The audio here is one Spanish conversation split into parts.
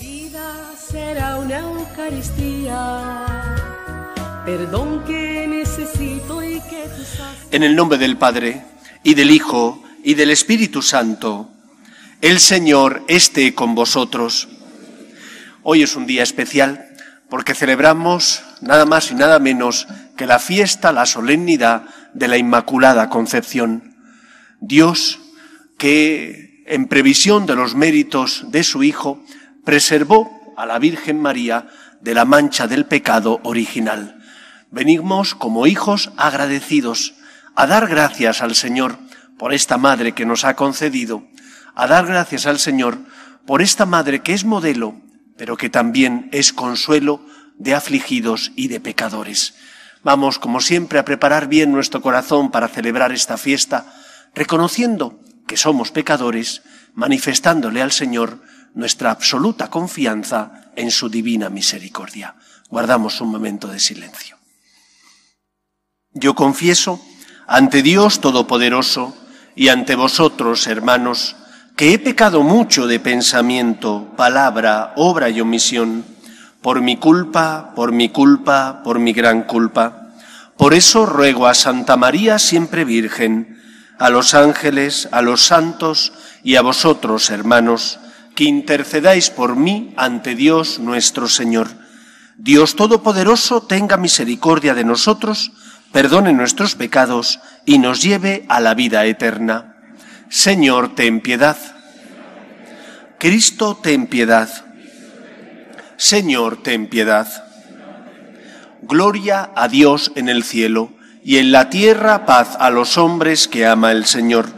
vida será una Eucaristía. Perdón que necesito y que En el nombre del Padre, y del Hijo, y del Espíritu Santo, el Señor esté con vosotros. Hoy es un día especial porque celebramos nada más y nada menos que la fiesta, la solemnidad de la Inmaculada Concepción. Dios que, en previsión de los méritos de su Hijo, preservó a la Virgen María de la mancha del pecado original. Venimos como hijos agradecidos a dar gracias al Señor por esta madre que nos ha concedido, a dar gracias al Señor por esta madre que es modelo, pero que también es consuelo de afligidos y de pecadores. Vamos, como siempre, a preparar bien nuestro corazón para celebrar esta fiesta, reconociendo que somos pecadores, manifestándole al Señor nuestra absoluta confianza en su divina misericordia. Guardamos un momento de silencio. Yo confieso ante Dios Todopoderoso y ante vosotros, hermanos, que he pecado mucho de pensamiento, palabra, obra y omisión, por mi culpa, por mi culpa, por mi gran culpa. Por eso ruego a Santa María siempre Virgen, a los ángeles, a los santos y a vosotros, hermanos, que intercedáis por mí ante Dios nuestro Señor. Dios Todopoderoso tenga misericordia de nosotros, perdone nuestros pecados y nos lleve a la vida eterna. Señor, ten piedad. Cristo, ten piedad. Señor, ten piedad. Gloria a Dios en el cielo y en la tierra paz a los hombres que ama el Señor.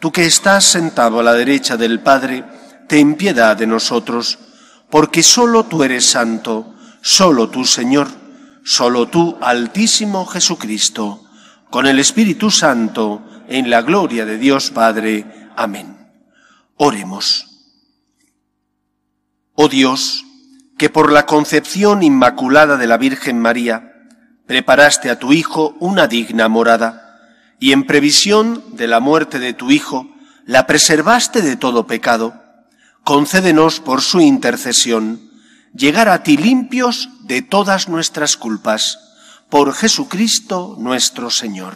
Tú que estás sentado a la derecha del Padre, ten piedad de nosotros, porque solo tú eres santo, solo tú Señor, solo tú Altísimo Jesucristo, con el Espíritu Santo, en la gloria de Dios Padre. Amén. Oremos. Oh Dios, que por la concepción inmaculada de la Virgen María, preparaste a tu Hijo una digna morada, y en previsión de la muerte de tu Hijo, la preservaste de todo pecado. Concédenos por su intercesión llegar a ti limpios de todas nuestras culpas, por Jesucristo nuestro Señor.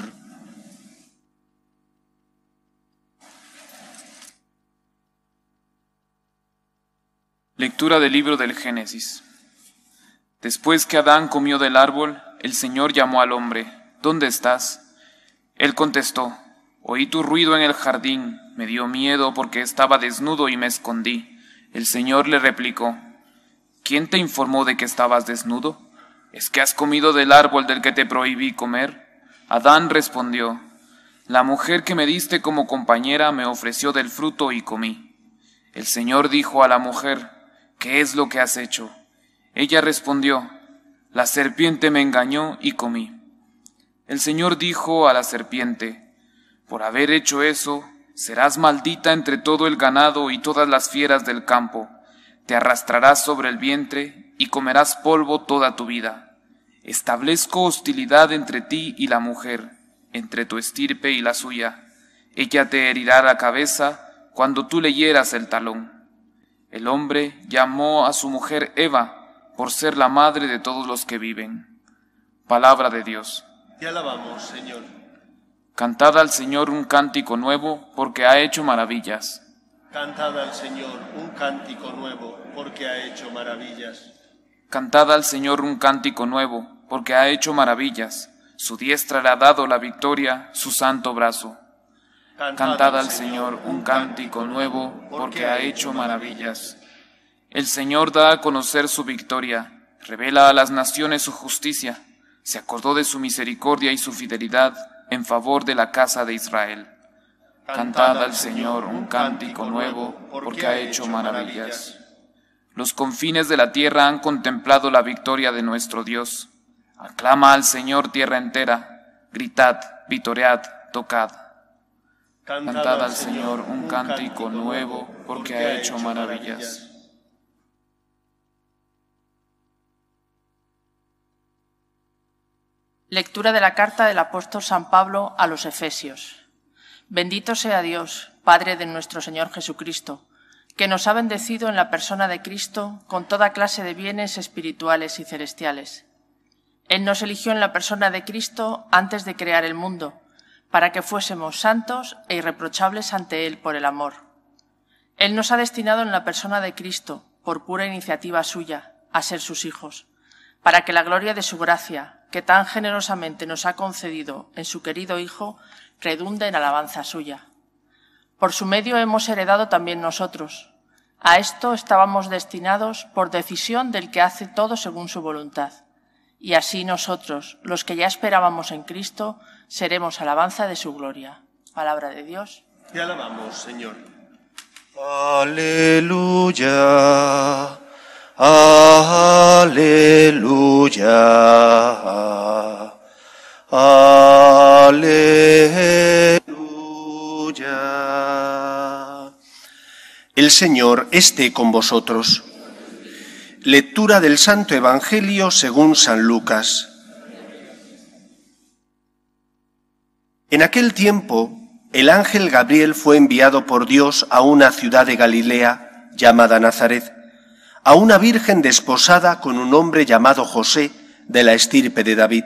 Lectura del libro del Génesis. Después que Adán comió del árbol, el Señor llamó al hombre, ¿Dónde estás? Él contestó, Oí tu ruido en el jardín, me dio miedo porque estaba desnudo y me escondí. El Señor le replicó, ¿quién te informó de que estabas desnudo? ¿Es que has comido del árbol del que te prohibí comer? Adán respondió, La mujer que me diste como compañera me ofreció del fruto y comí. El Señor dijo a la mujer, ¿qué es lo que has hecho? Ella respondió, La serpiente me engañó y comí. El Señor dijo a la serpiente, Por haber hecho eso, serás maldita entre todo el ganado y todas las fieras del campo. Te arrastrarás sobre el vientre y comerás polvo toda tu vida. Establezco hostilidad entre ti y la mujer, entre tu estirpe y la suya. Ella te herirá la cabeza cuando tú le hieras el talón. El hombre llamó a su mujer Eva por ser la madre de todos los que viven. Palabra de Dios. Te alabamos, Señor. Cantad al Señor un cántico nuevo, porque ha hecho maravillas. Cantad al Señor un cántico nuevo, porque ha hecho maravillas. Cantad al Señor un cántico nuevo, porque ha hecho maravillas. Su diestra le ha dado la victoria, su santo brazo. Cantad al Señor un cántico nuevo, porque ha hecho maravillas. El Señor da a conocer su victoria, revela a las naciones su justicia se acordó de su misericordia y su fidelidad en favor de la casa de Israel. Cantad al Señor un cántico nuevo, porque ha hecho maravillas. Los confines de la tierra han contemplado la victoria de nuestro Dios. Aclama al Señor tierra entera, gritad, vitoread, tocad. Cantad al Señor un cántico nuevo, porque ha hecho maravillas. Lectura de la carta del apóstol San Pablo a los Efesios. Bendito sea Dios, Padre de nuestro Señor Jesucristo, que nos ha bendecido en la persona de Cristo con toda clase de bienes espirituales y celestiales. Él nos eligió en la persona de Cristo antes de crear el mundo, para que fuésemos santos e irreprochables ante Él por el amor. Él nos ha destinado en la persona de Cristo, por pura iniciativa suya, a ser sus hijos, para que la gloria de su gracia, que tan generosamente nos ha concedido en su querido Hijo, redunde en alabanza suya. Por su medio hemos heredado también nosotros. A esto estábamos destinados por decisión del que hace todo según su voluntad. Y así nosotros, los que ya esperábamos en Cristo, seremos alabanza de su gloria. Palabra de Dios. Te alabamos, Señor. Aleluya. Aleluya. Aleluya. El Señor esté con vosotros. Lectura del Santo Evangelio según San Lucas. En aquel tiempo, el ángel Gabriel fue enviado por Dios a una ciudad de Galilea llamada Nazaret a una virgen desposada con un hombre llamado José de la estirpe de David.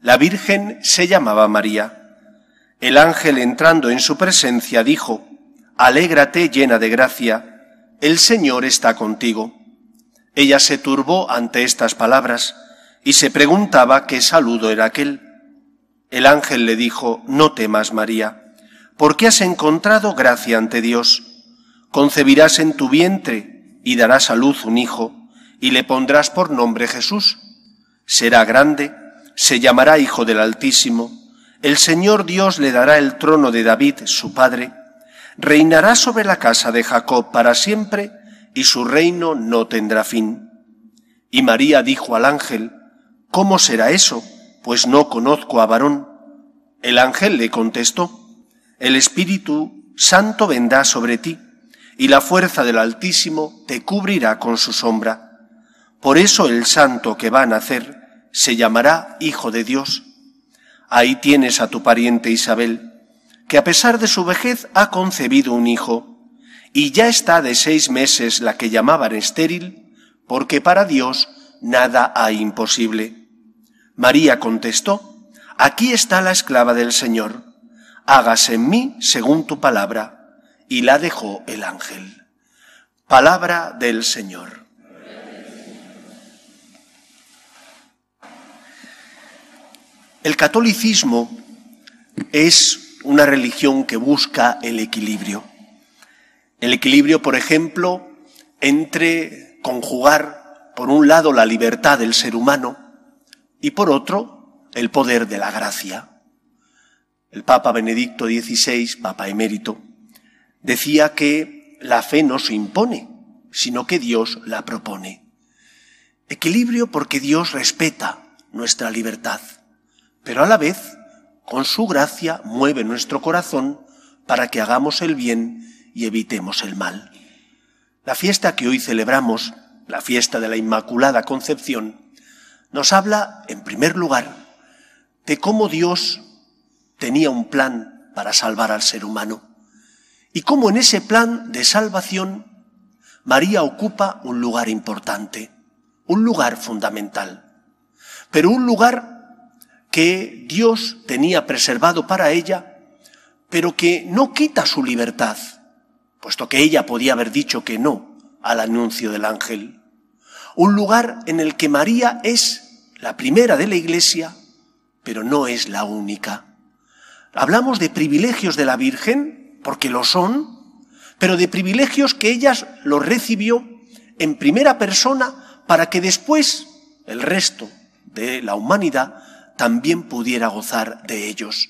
La virgen se llamaba María. El ángel entrando en su presencia dijo, Alégrate llena de gracia, el Señor está contigo. Ella se turbó ante estas palabras y se preguntaba qué saludo era aquel. El ángel le dijo, No temas, María, porque has encontrado gracia ante Dios. Concebirás en tu vientre y darás a luz un hijo, y le pondrás por nombre Jesús. Será grande, se llamará Hijo del Altísimo, el Señor Dios le dará el trono de David, su padre, reinará sobre la casa de Jacob para siempre, y su reino no tendrá fin. Y María dijo al ángel, ¿Cómo será eso? Pues no conozco a varón. El ángel le contestó, El Espíritu Santo vendrá sobre ti y la fuerza del Altísimo te cubrirá con su sombra. Por eso el santo que va a nacer se llamará Hijo de Dios. Ahí tienes a tu pariente Isabel, que a pesar de su vejez ha concebido un hijo, y ya está de seis meses la que llamaban estéril, porque para Dios nada hay imposible. María contestó, Aquí está la esclava del Señor, hágase en mí según tu palabra y la dejó el ángel. Palabra del Señor. El catolicismo es una religión que busca el equilibrio. El equilibrio, por ejemplo, entre conjugar, por un lado, la libertad del ser humano y, por otro, el poder de la gracia. El Papa Benedicto XVI, Papa emérito, decía que la fe no se impone, sino que Dios la propone. Equilibrio porque Dios respeta nuestra libertad, pero a la vez, con su gracia, mueve nuestro corazón para que hagamos el bien y evitemos el mal. La fiesta que hoy celebramos, la fiesta de la Inmaculada Concepción, nos habla, en primer lugar, de cómo Dios tenía un plan para salvar al ser humano y cómo en ese plan de salvación María ocupa un lugar importante, un lugar fundamental, pero un lugar que Dios tenía preservado para ella, pero que no quita su libertad, puesto que ella podía haber dicho que no al anuncio del ángel. Un lugar en el que María es la primera de la Iglesia, pero no es la única. Hablamos de privilegios de la Virgen, porque lo son, pero de privilegios que ella los recibió en primera persona para que después el resto de la humanidad también pudiera gozar de ellos.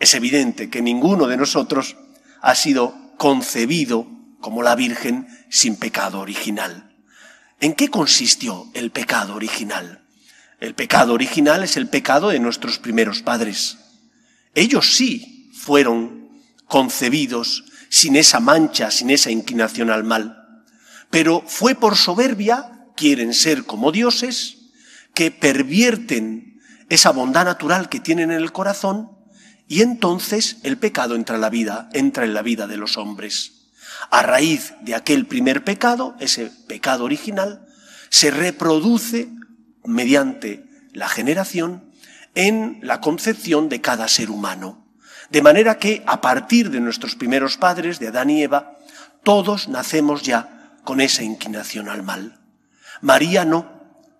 Es evidente que ninguno de nosotros ha sido concebido como la Virgen sin pecado original. ¿En qué consistió el pecado original? El pecado original es el pecado de nuestros primeros padres. Ellos sí fueron concebidos sin esa mancha, sin esa inclinación al mal. Pero fue por soberbia, quieren ser como dioses, que pervierten esa bondad natural que tienen en el corazón y entonces el pecado entra en la vida, entra en la vida de los hombres. A raíz de aquel primer pecado, ese pecado original, se reproduce mediante la generación en la concepción de cada ser humano. De manera que a partir de nuestros primeros padres, de Adán y Eva, todos nacemos ya con esa inclinación al mal. María no,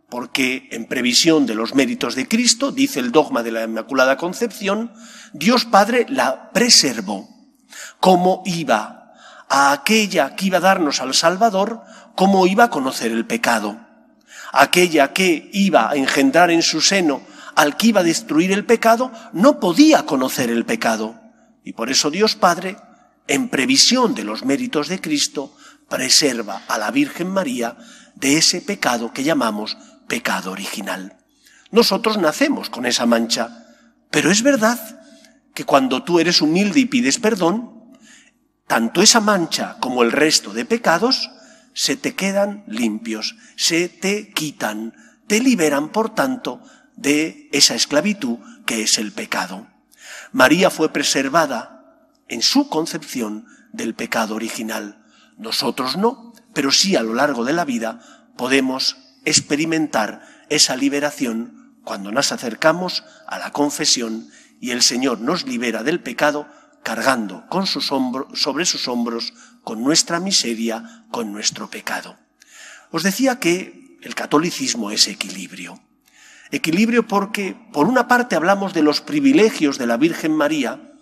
porque en previsión de los méritos de Cristo, dice el dogma de la Inmaculada Concepción, Dios Padre la preservó. como iba a aquella que iba a darnos al Salvador, cómo iba a conocer el pecado. Aquella que iba a engendrar en su seno al que iba a destruir el pecado, no podía conocer el pecado. Y por eso Dios Padre, en previsión de los méritos de Cristo, preserva a la Virgen María de ese pecado que llamamos pecado original. Nosotros nacemos con esa mancha, pero es verdad que cuando tú eres humilde y pides perdón, tanto esa mancha como el resto de pecados se te quedan limpios, se te quitan, te liberan, por tanto, de esa esclavitud que es el pecado. María fue preservada en su concepción del pecado original. Nosotros no, pero sí a lo largo de la vida podemos experimentar esa liberación cuando nos acercamos a la confesión y el Señor nos libera del pecado cargando con sus hombros, sobre sus hombros con nuestra miseria, con nuestro pecado. Os decía que el catolicismo es equilibrio. Equilibrio porque, por una parte, hablamos de los privilegios de la Virgen María,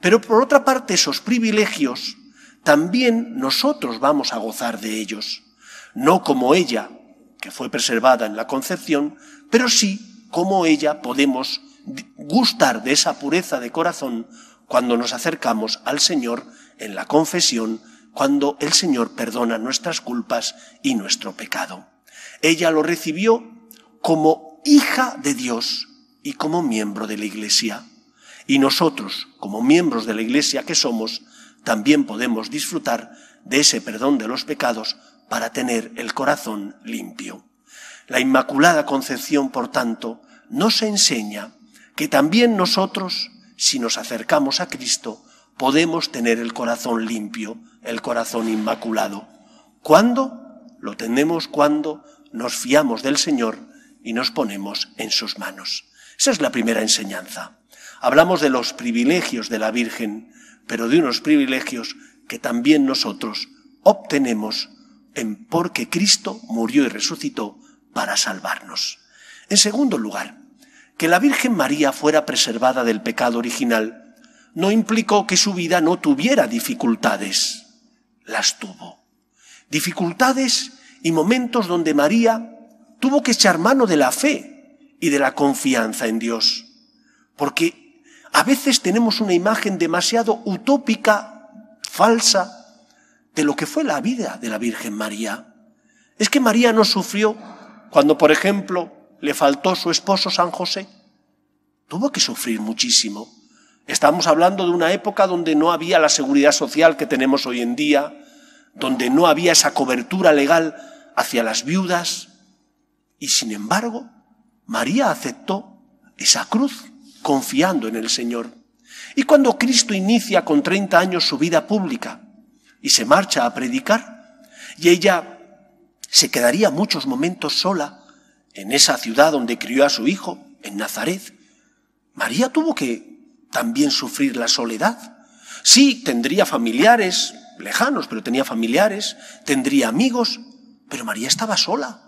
pero por otra parte, esos privilegios también nosotros vamos a gozar de ellos. No como ella, que fue preservada en la concepción, pero sí como ella podemos gustar de esa pureza de corazón cuando nos acercamos al Señor en la confesión, cuando el Señor perdona nuestras culpas y nuestro pecado. Ella lo recibió como hija de Dios y como miembro de la Iglesia. Y nosotros, como miembros de la Iglesia que somos, también podemos disfrutar de ese perdón de los pecados para tener el corazón limpio. La Inmaculada Concepción, por tanto, nos enseña que también nosotros, si nos acercamos a Cristo, podemos tener el corazón limpio, el corazón inmaculado. ¿Cuándo? Lo tenemos cuando nos fiamos del Señor y nos ponemos en sus manos. Esa es la primera enseñanza. Hablamos de los privilegios de la Virgen, pero de unos privilegios que también nosotros obtenemos en porque Cristo murió y resucitó para salvarnos. En segundo lugar, que la Virgen María fuera preservada del pecado original no implicó que su vida no tuviera dificultades. Las tuvo. Dificultades y momentos donde María tuvo que echar mano de la fe y de la confianza en Dios. Porque a veces tenemos una imagen demasiado utópica, falsa, de lo que fue la vida de la Virgen María. Es que María no sufrió cuando, por ejemplo, le faltó su esposo San José. Tuvo que sufrir muchísimo. Estamos hablando de una época donde no había la seguridad social que tenemos hoy en día, donde no había esa cobertura legal hacia las viudas. Y sin embargo, María aceptó esa cruz confiando en el Señor. Y cuando Cristo inicia con 30 años su vida pública, y se marcha a predicar. Y ella se quedaría muchos momentos sola en esa ciudad donde crió a su hijo, en Nazaret. María tuvo que también sufrir la soledad. Sí, tendría familiares lejanos, pero tenía familiares, tendría amigos, pero María estaba sola.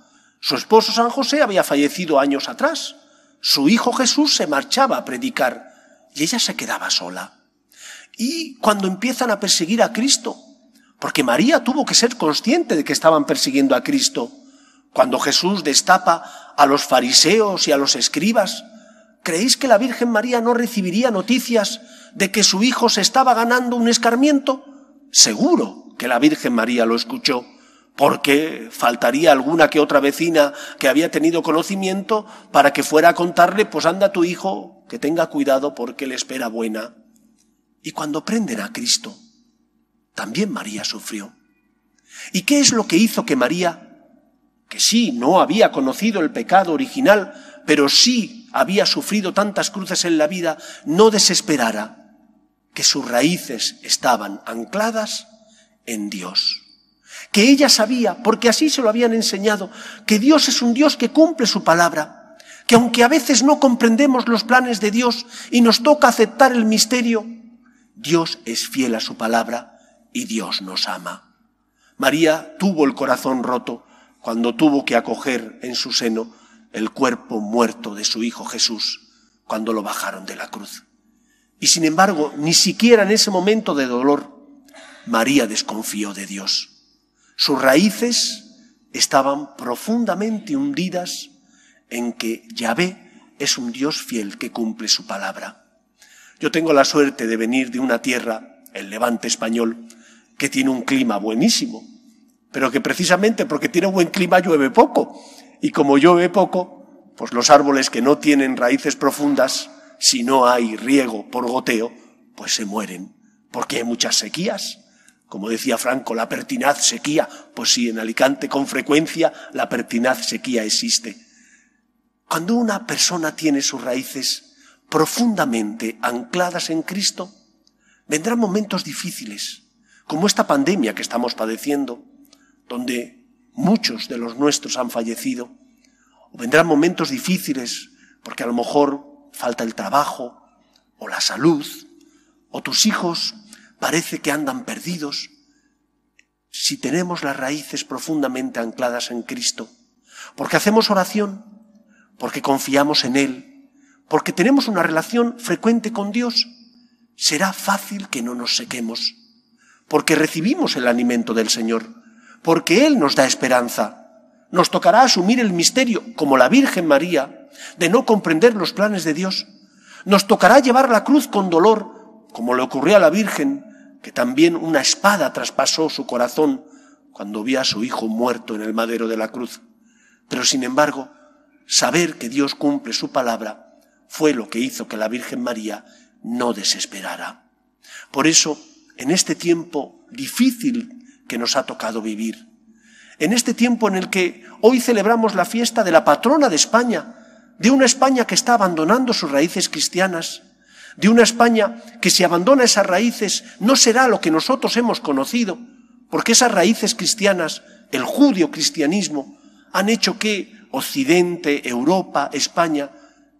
Su esposo San José había fallecido años atrás. Su hijo Jesús se marchaba a predicar y ella se quedaba sola. Y cuando empiezan a perseguir a Cristo, porque María tuvo que ser consciente de que estaban persiguiendo a Cristo. Cuando Jesús destapa a los fariseos y a los escribas, ¿creéis que la Virgen María no recibiría noticias de que su hijo se estaba ganando un escarmiento? Seguro que la Virgen María lo escuchó, porque faltaría alguna que otra vecina que había tenido conocimiento para que fuera a contarle, pues anda tu hijo, que tenga cuidado porque le espera buena. Y cuando prenden a Cristo, también María sufrió. ¿Y qué es lo que hizo que María, que sí, no había conocido el pecado original, pero sí había sufrido tantas cruces en la vida, no desesperara, que sus raíces estaban ancladas en Dios? Que ella sabía, porque así se lo habían enseñado, que Dios es un Dios que cumple su palabra, que aunque a veces no comprendemos los planes de Dios y nos toca aceptar el misterio, Dios es fiel a su palabra y Dios nos ama. María tuvo el corazón roto cuando tuvo que acoger en su seno el cuerpo muerto de su Hijo Jesús cuando lo bajaron de la cruz. Y sin embargo, ni siquiera en ese momento de dolor, María desconfió de Dios. Sus raíces estaban profundamente hundidas en que Yahvé es un Dios fiel que cumple su palabra. Yo tengo la suerte de venir de una tierra, el levante español, que tiene un clima buenísimo, pero que precisamente porque tiene un buen clima llueve poco. Y como llueve poco, pues los árboles que no tienen raíces profundas, si no hay riego por goteo, pues se mueren, porque hay muchas sequías. Como decía Franco, la pertinaz sequía. Pues sí, en Alicante con frecuencia la pertinaz sequía existe. Cuando una persona tiene sus raíces profundamente ancladas en Cristo, vendrán momentos difíciles, como esta pandemia que estamos padeciendo, donde muchos de los nuestros han fallecido, o vendrán momentos difíciles porque a lo mejor falta el trabajo o la salud, o tus hijos parece que andan perdidos, si tenemos las raíces profundamente ancladas en Cristo, porque hacemos oración, porque confiamos en Él, porque tenemos una relación frecuente con Dios, será fácil que no nos sequemos, porque recibimos el alimento del Señor, porque Él nos da esperanza. Nos tocará asumir el misterio, como la Virgen María, de no comprender los planes de Dios. Nos tocará llevar la cruz con dolor, como le ocurrió a la Virgen, que también una espada traspasó su corazón cuando vio a su hijo muerto en el madero de la cruz. Pero sin embargo, saber que Dios cumple su palabra fue lo que hizo que la Virgen María no desesperara. Por eso, en este tiempo difícil que nos ha tocado vivir, en este tiempo en el que hoy celebramos la fiesta de la patrona de España, de una España que está abandonando sus raíces cristianas, de una España que si abandona esas raíces no será lo que nosotros hemos conocido, porque esas raíces cristianas, el judio cristianismo, han hecho que Occidente, Europa, España,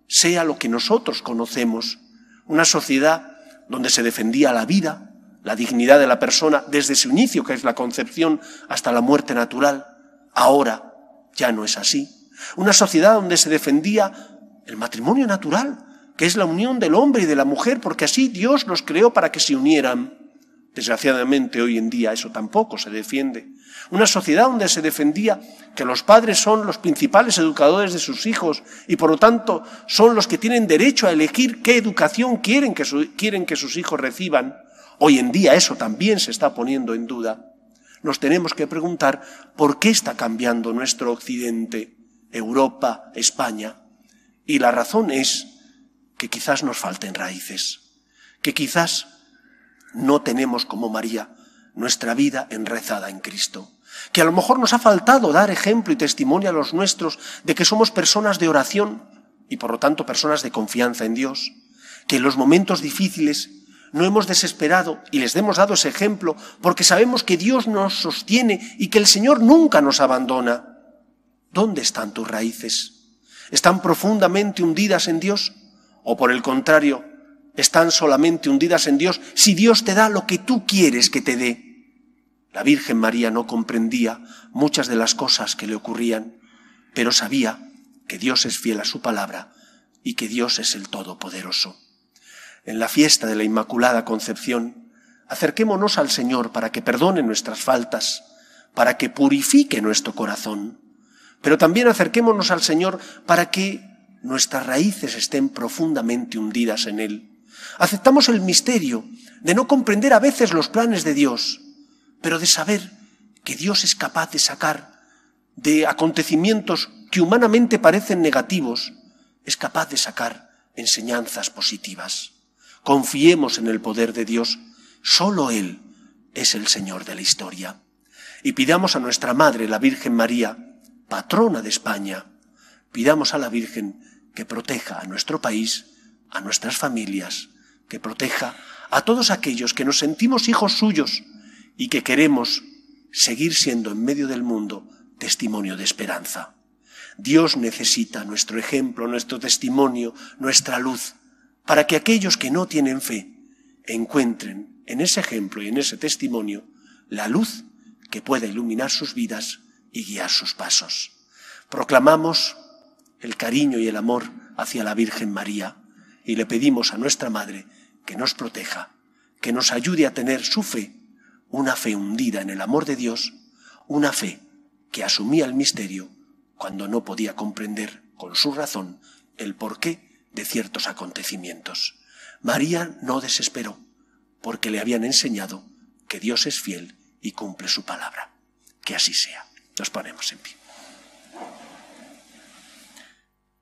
sea lo que nosotros conocemos, una sociedad donde se defendía la vida, la dignidad de la persona desde su inicio, que es la concepción, hasta la muerte natural. Ahora ya no es así. Una sociedad donde se defendía el matrimonio natural, que es la unión del hombre y de la mujer, porque así Dios los creó para que se unieran. Desgraciadamente hoy en día eso tampoco se defiende. Una sociedad donde se defendía que los padres son los principales educadores de sus hijos y por lo tanto son los que tienen derecho a elegir qué educación quieren que, quieren que sus hijos reciban. Hoy en día eso también se está poniendo en duda. Nos tenemos que preguntar por qué está cambiando nuestro occidente, Europa, España. Y la razón es que quizás nos falten raíces, que quizás no tenemos como María nuestra vida enrezada en Cristo, que a lo mejor nos ha faltado dar ejemplo y testimonio a los nuestros de que somos personas de oración y por lo tanto personas de confianza en Dios, que en los momentos difíciles no hemos desesperado y les hemos dado ese ejemplo porque sabemos que Dios nos sostiene y que el Señor nunca nos abandona. ¿Dónde están tus raíces? ¿Están profundamente hundidas en Dios? O por el contrario, están solamente hundidas en Dios si Dios te da lo que tú quieres que te dé. La Virgen María no comprendía muchas de las cosas que le ocurrían, pero sabía que Dios es fiel a su palabra y que Dios es el Todopoderoso. En la fiesta de la Inmaculada Concepción, acerquémonos al Señor para que perdone nuestras faltas, para que purifique nuestro corazón, pero también acerquémonos al Señor para que nuestras raíces estén profundamente hundidas en Él. Aceptamos el misterio de no comprender a veces los planes de Dios, pero de saber que Dios es capaz de sacar de acontecimientos que humanamente parecen negativos, es capaz de sacar enseñanzas positivas. Confiemos en el poder de Dios, solo Él es el Señor de la historia. Y pidamos a nuestra Madre, la Virgen María, patrona de España, pidamos a la Virgen que proteja a nuestro país, a nuestras familias, que proteja a todos aquellos que nos sentimos hijos suyos y que queremos seguir siendo en medio del mundo testimonio de esperanza. Dios necesita nuestro ejemplo, nuestro testimonio, nuestra luz, para que aquellos que no tienen fe encuentren en ese ejemplo y en ese testimonio la luz que pueda iluminar sus vidas y guiar sus pasos. Proclamamos el cariño y el amor hacia la Virgen María y le pedimos a nuestra Madre que nos proteja, que nos ayude a tener su fe, una fe hundida en el amor de Dios, una fe que asumía el misterio cuando no podía comprender con su razón el porqué de ciertos acontecimientos. María no desesperó, porque le habían enseñado que Dios es fiel y cumple su palabra. Que así sea. Nos ponemos en pie.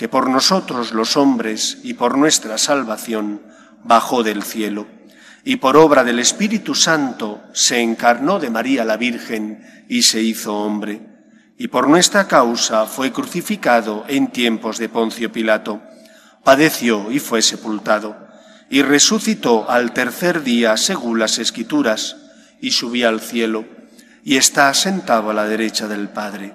que por nosotros los hombres y por nuestra salvación bajó del cielo, y por obra del Espíritu Santo se encarnó de María la Virgen y se hizo hombre, y por nuestra causa fue crucificado en tiempos de Poncio Pilato, padeció y fue sepultado, y resucitó al tercer día según las Escrituras, y subió al cielo, y está sentado a la derecha del Padre,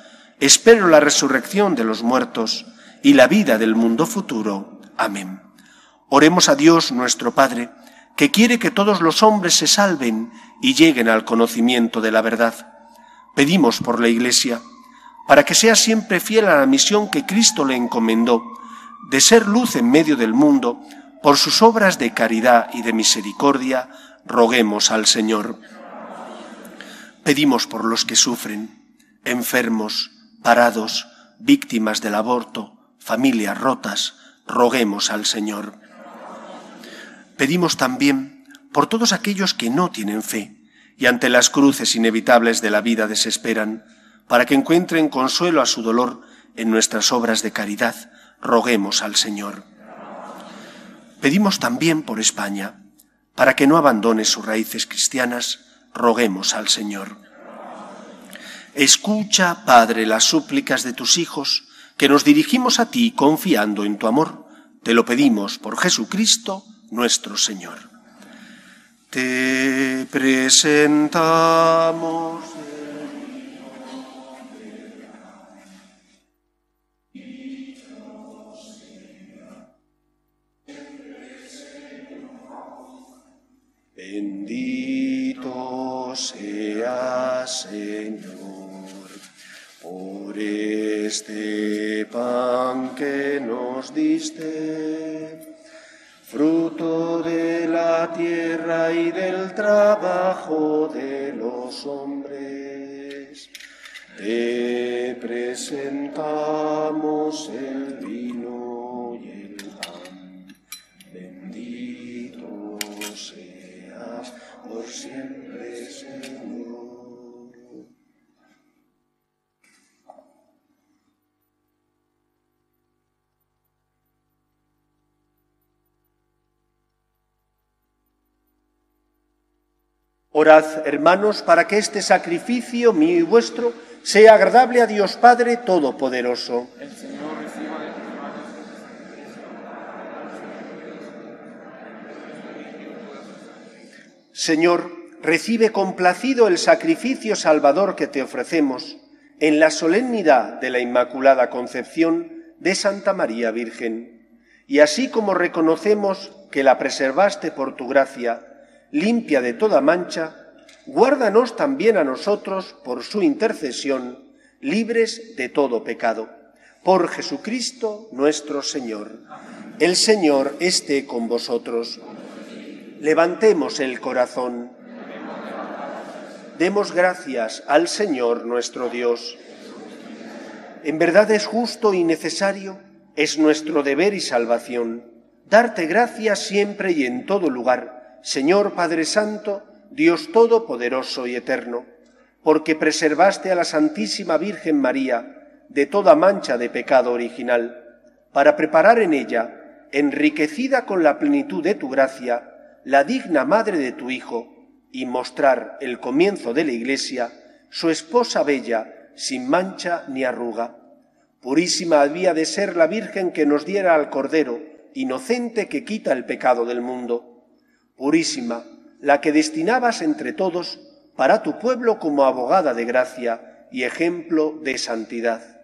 Espero la resurrección de los muertos y la vida del mundo futuro. Amén. Oremos a Dios nuestro Padre que quiere que todos los hombres se salven y lleguen al conocimiento de la verdad. Pedimos por la Iglesia, para que sea siempre fiel a la misión que Cristo le encomendó, de ser luz en medio del mundo, por sus obras de caridad y de misericordia, roguemos al Señor. Pedimos por los que sufren, enfermos, parados, víctimas del aborto, familias rotas, roguemos al Señor. Pedimos también por todos aquellos que no tienen fe y ante las cruces inevitables de la vida desesperan, para que encuentren consuelo a su dolor en nuestras obras de caridad, roguemos al Señor. Pedimos también por España, para que no abandone sus raíces cristianas, roguemos al Señor. Escucha, Padre, las súplicas de tus hijos, que nos dirigimos a ti confiando en tu amor. Te lo pedimos por Jesucristo, nuestro Señor. Te presentamos. Bendito sea Señor este pan que nos diste fruto de la tierra y del trabajo de los hombres. Te presentamos el vino y el pan. Bendito seas por siempre, Señor. Orad, hermanos, para que este sacrificio mío y vuestro sea agradable a Dios Padre Todopoderoso. El Señor reciba de tus manos Señor, recibe complacido el sacrificio salvador que te ofrecemos en la solemnidad de la Inmaculada Concepción de Santa María Virgen. Y así como reconocemos que la preservaste por tu gracia, limpia de toda mancha, guárdanos también a nosotros por su intercesión, libres de todo pecado. Por Jesucristo nuestro Señor. El Señor esté con vosotros. Levantemos el corazón. Demos gracias al Señor nuestro Dios. En verdad es justo y necesario, es nuestro deber y salvación, darte gracias siempre y en todo lugar, Señor Padre Santo, Dios Todopoderoso y Eterno, porque preservaste a la Santísima Virgen María de toda mancha de pecado original, para preparar en ella, enriquecida con la plenitud de tu gracia, la digna madre de tu Hijo, y mostrar el comienzo de la Iglesia, su esposa bella, sin mancha ni arruga. Purísima había de ser la Virgen que nos diera al Cordero, inocente que quita el pecado del mundo. Purísima, la que destinabas entre todos para tu pueblo como abogada de gracia y ejemplo de santidad.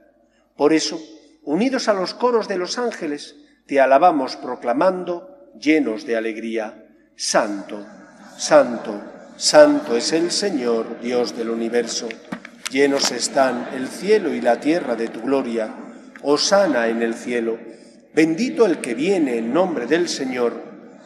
Por eso, unidos a los coros de los ángeles, te alabamos proclamando, llenos de alegría. Santo, santo, santo es el Señor, Dios del universo. Llenos están el cielo y la tierra de tu gloria. Osana en el cielo. Bendito el que viene en nombre del Señor.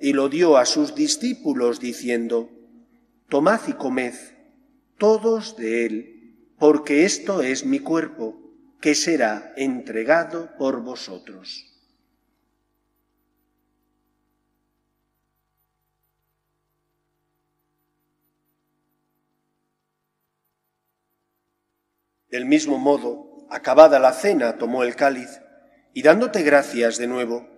y lo dio a sus discípulos, diciendo, Tomad y comed, todos de él, porque esto es mi cuerpo, que será entregado por vosotros. Del mismo modo, acabada la cena, tomó el cáliz y dándote gracias de nuevo,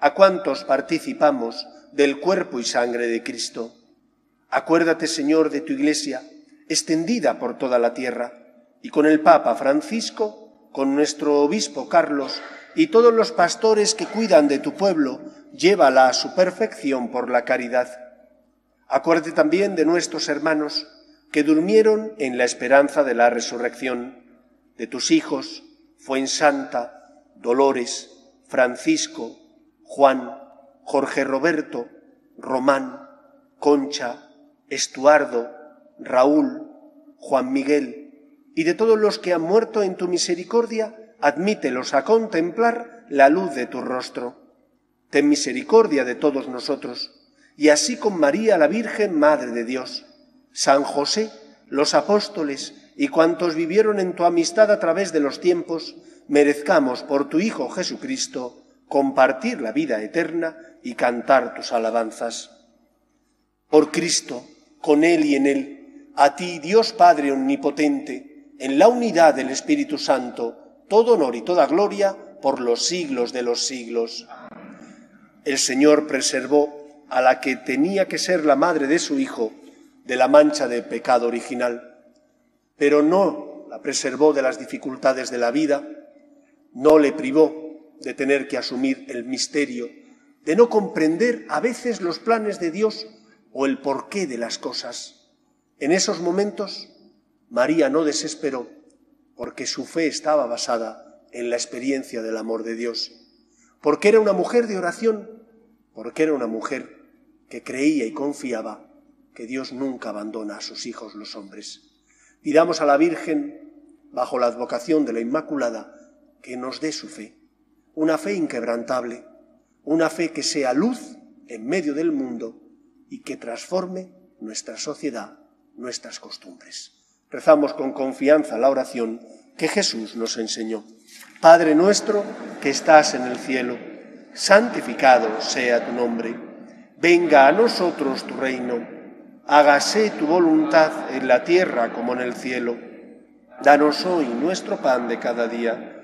a cuantos participamos del cuerpo y sangre de Cristo. Acuérdate, Señor, de tu Iglesia, extendida por toda la tierra, y con el Papa Francisco, con nuestro Obispo Carlos y todos los pastores que cuidan de tu pueblo, llévala a su perfección por la caridad. Acuérdate también de nuestros hermanos que durmieron en la esperanza de la resurrección, de tus hijos, Fuensanta, Dolores, Francisco, Juan, Jorge Roberto, Román, Concha, Estuardo, Raúl, Juan Miguel, y de todos los que han muerto en tu misericordia, admítelos a contemplar la luz de tu rostro. Ten misericordia de todos nosotros, y así con María la Virgen, Madre de Dios, San José, los apóstoles y cuantos vivieron en tu amistad a través de los tiempos, merezcamos por tu Hijo Jesucristo compartir la vida eterna y cantar tus alabanzas. Por Cristo, con Él y en Él, a ti, Dios Padre Omnipotente, en la unidad del Espíritu Santo, todo honor y toda gloria por los siglos de los siglos. El Señor preservó a la que tenía que ser la madre de su Hijo de la mancha de pecado original, pero no la preservó de las dificultades de la vida, no le privó de tener que asumir el misterio, de no comprender a veces los planes de Dios o el porqué de las cosas. En esos momentos, María no desesperó porque su fe estaba basada en la experiencia del amor de Dios, porque era una mujer de oración, porque era una mujer que creía y confiaba que Dios nunca abandona a sus hijos los hombres. Pidamos a la Virgen, bajo la advocación de la Inmaculada, que nos dé su fe, una fe inquebrantable, una fe que sea luz en medio del mundo y que transforme nuestra sociedad, nuestras costumbres. Rezamos con confianza la oración que Jesús nos enseñó. Padre nuestro que estás en el cielo, santificado sea tu nombre. Venga a nosotros tu reino. Hágase tu voluntad en la tierra como en el cielo. Danos hoy nuestro pan de cada día.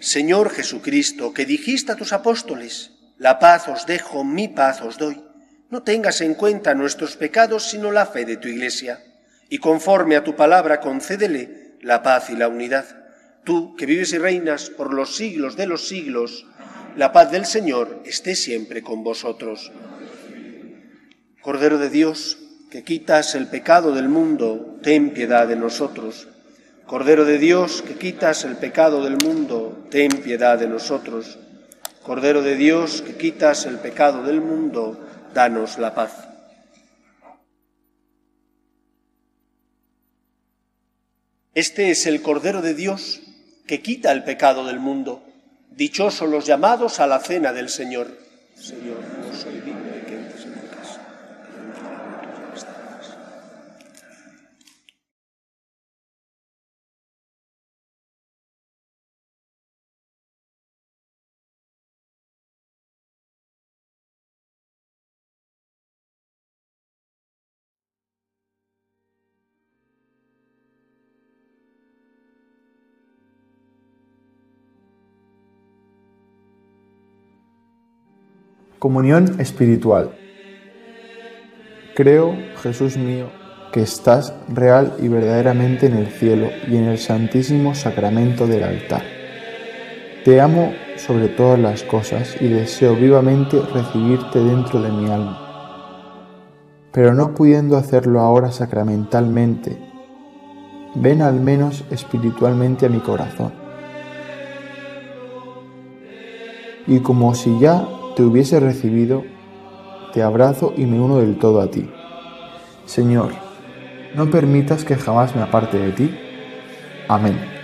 Señor Jesucristo, que dijiste a tus apóstoles, la paz os dejo, mi paz os doy no tengas en cuenta nuestros pecados, sino la fe de tu Iglesia, y conforme a tu palabra concédele la paz y la unidad. Tú, que vives y reinas por los siglos de los siglos, la paz del Señor esté siempre con vosotros. Cordero de Dios, que quitas el pecado del mundo, ten piedad de nosotros. Cordero de Dios, que quitas el pecado del mundo, ten piedad de nosotros. Cordero de Dios, que quitas el pecado del mundo, danos la paz. Este es el Cordero de Dios que quita el pecado del mundo. Dichosos los llamados a la cena del Señor. Señor, no soy digno Comunión espiritual. Creo, Jesús mío, que estás real y verdaderamente en el cielo y en el santísimo sacramento del altar. Te amo sobre todas las cosas y deseo vivamente recibirte dentro de mi alma. Pero no pudiendo hacerlo ahora sacramentalmente, ven al menos espiritualmente a mi corazón. Y como si ya te hubiese recibido, te abrazo y me uno del todo a ti. Señor, no permitas que jamás me aparte de ti. Amén.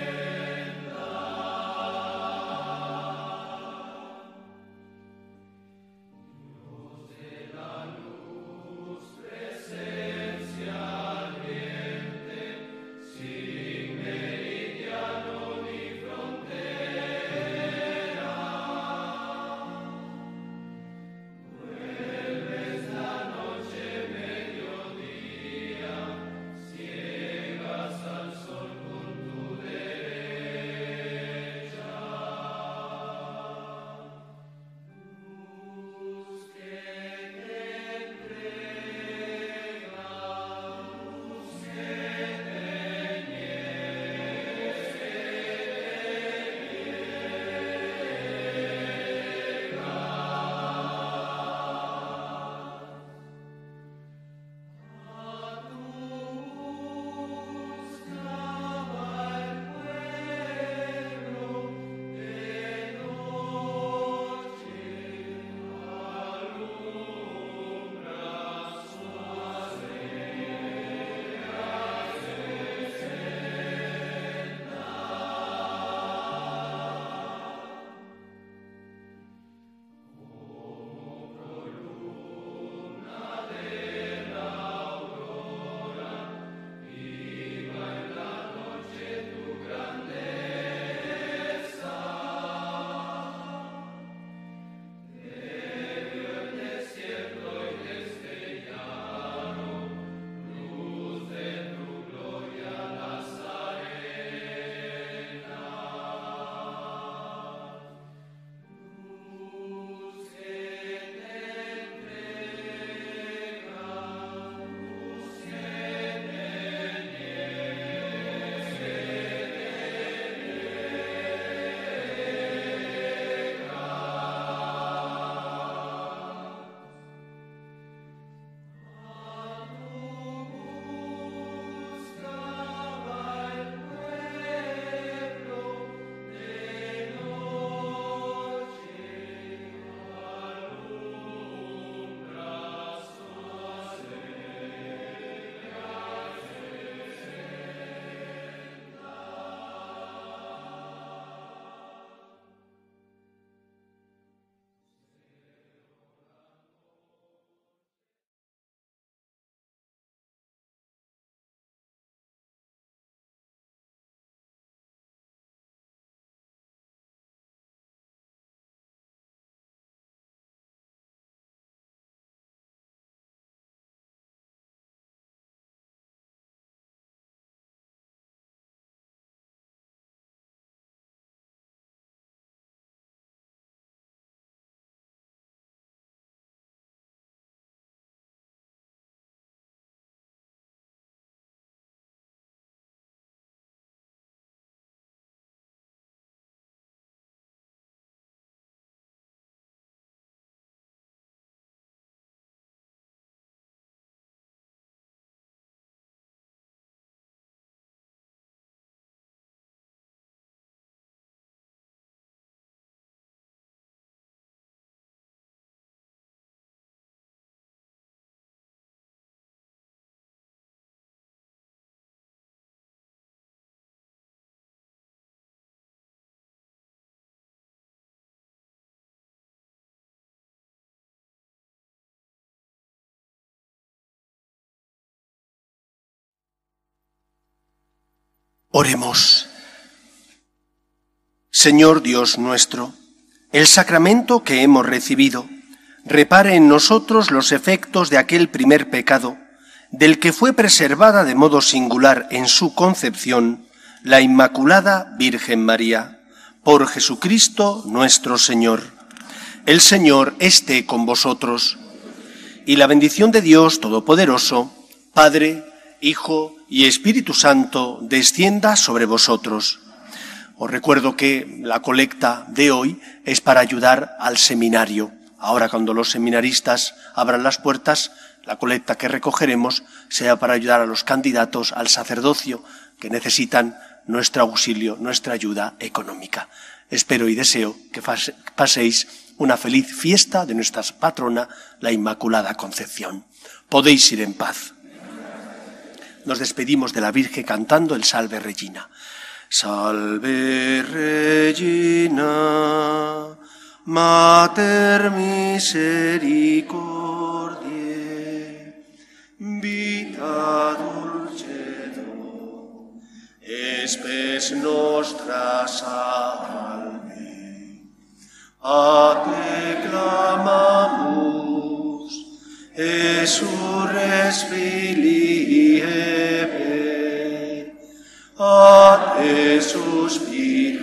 Oremos. Señor Dios nuestro, el sacramento que hemos recibido repare en nosotros los efectos de aquel primer pecado, del que fue preservada de modo singular en su concepción la Inmaculada Virgen María, por Jesucristo nuestro Señor. El Señor esté con vosotros, y la bendición de Dios Todopoderoso, Padre, Hijo y Espíritu Santo, descienda sobre vosotros. Os recuerdo que la colecta de hoy es para ayudar al seminario. Ahora cuando los seminaristas abran las puertas, la colecta que recogeremos sea para ayudar a los candidatos al sacerdocio que necesitan nuestro auxilio, nuestra ayuda económica. Espero y deseo que paséis una feliz fiesta de nuestra patrona, la Inmaculada Concepción. Podéis ir en paz. Nos despedimos de la Virgen cantando el Salve Regina. Salve Regina, Mater misericordiae, vita dulcedo, espes nostra salve. A te clamamus, esurres filii a te suspiramus,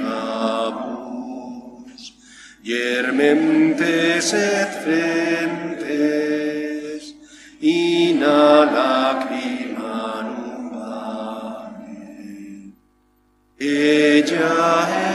yermentes et frentes, in a lacrimanum vane. Ella